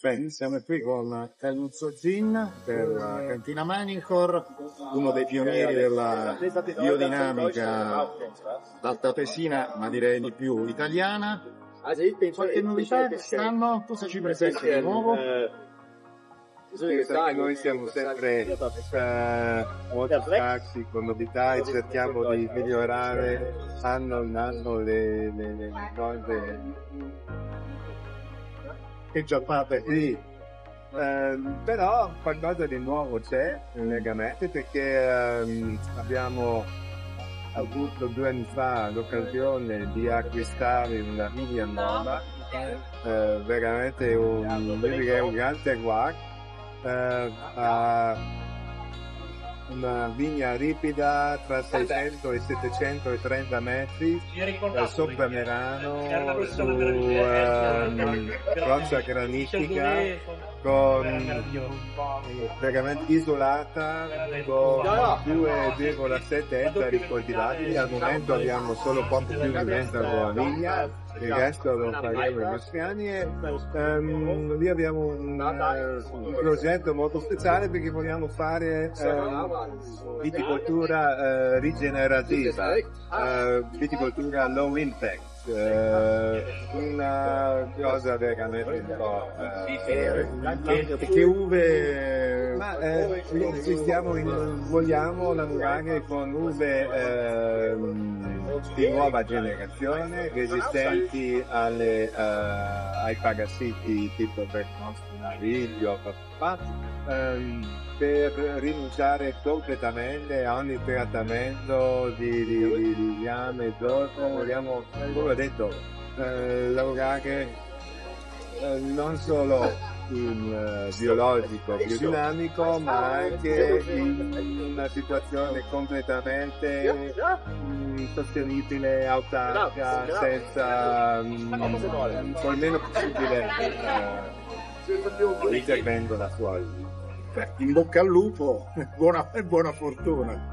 Bene, siamo qui con Caluzzo Zin per Cantina Manicor, uno dei pionieri della biodinamica altatesina, ma direi di più italiana. Qualche novità quest'anno? Cosa ci presenti di nuovo? Noi siamo sempre eh, molto scarsi con novità e cerchiamo di migliorare anno in anno le, le, le cose Che già fate? Sì, ehm, però qualcosa di nuovo c'è nel gamete perché ehm, abbiamo avuto due anni fa l'occasione di acquistare una vigna nuova, eh, veramente un, un gran terroir, eh, a una vigna ripida tra 600 e 730 metri eh, sopra Merano su ehm, roccia granitica con veramente isolata con 2,7 ettari coltivati al momento abbiamo solo poco più di mezza vigna il resto lo faremo i nostri anni e ehm, lì abbiamo un, eh, un progetto molto speciale perché vogliamo fare ehm, viticoltura eh, rigenerativa, eh, viticoltura low impact. Eh, una cosa veramente po' eh, Che, che uve ma eh, stiamo vogliamo lavorare con uve ehm, di nuova generazione resistenti alle, eh, ai parassiti tipo Vernosco, Nariglio, papà, ehm, per rinunciare completamente a ogni trattamento di, di, di llame, zorro, vogliamo, come ho detto, eh, lavorare eh, non solo in eh, biologico biodinamico ma anche in una situazione completamente mm, sostenibile, autarca, senza mm, col meno possibile eh, intervento da fuori. in bocca al lupo, buona, buona fortuna.